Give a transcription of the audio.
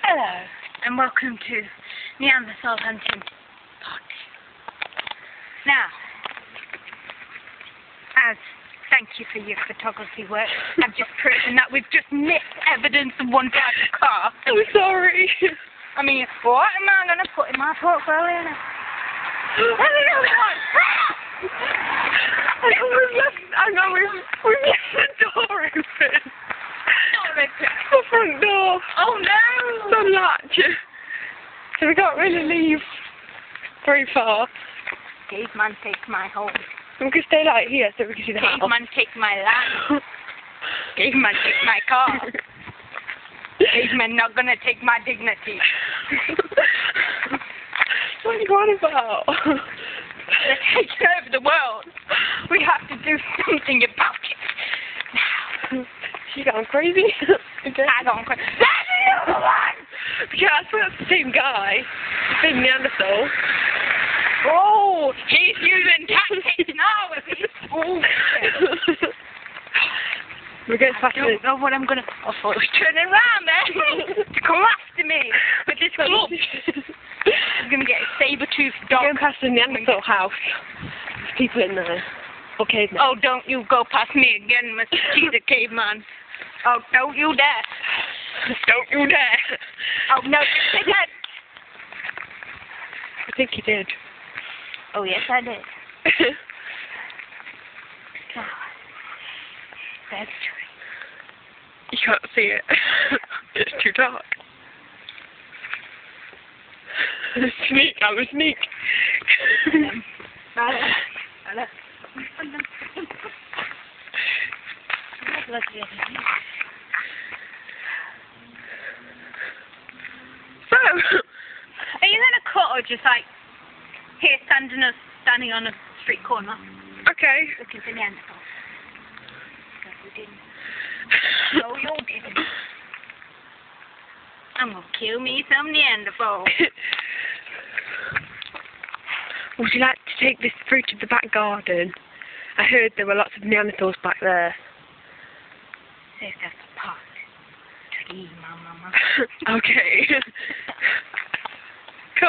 Hello, and welcome to Neanderthal Hunting Party. Now, as thank you for your photography work, I've just proven that we've just missed evidence of one type of car. I'm sorry. I mean, what am I going to put in my portfolio now? What you want? I know we've left, I know we've, we've left the door open. The front door. Oh no! The latch. So we can't really leave very far. Caveman take my home. We can stay like here so we can see the house. Caveman take my land. Caveman take my car. Caveman not gonna take my dignity. what are you on about? They're taking over the world. We have to do something about gone crazy? okay. I don't quit. That's the other one! Yeah, I swear that's the same guy. The same Neanderthal. Oh, he's using tactics now with his bullshit. We're going I past don't know what I'm gonna. I thought he turning around there to come after me with his club. He's gonna get a saber-toothed We're dog. going past the Neanderthal house. There's people in there. Okay, Oh, don't you go past me again, Mr. Cheetah Caveman. Oh, don't you dare. Don't you dare. Oh, no, you that. I think you did. Oh, yes, I did. Oh, that's true. you can't see it. it's too dark. sneak, I'm a sneak. So, Are you gonna cut or just like here standing us standing on a street corner okay. looking for Neanderthals? No, you didn't. No, you didn't. I'm gonna kill me some Neanderthal. Would you like to take this through to the back garden? I heard there were lots of Neanderthals back there. Says that's a part to mama. okay.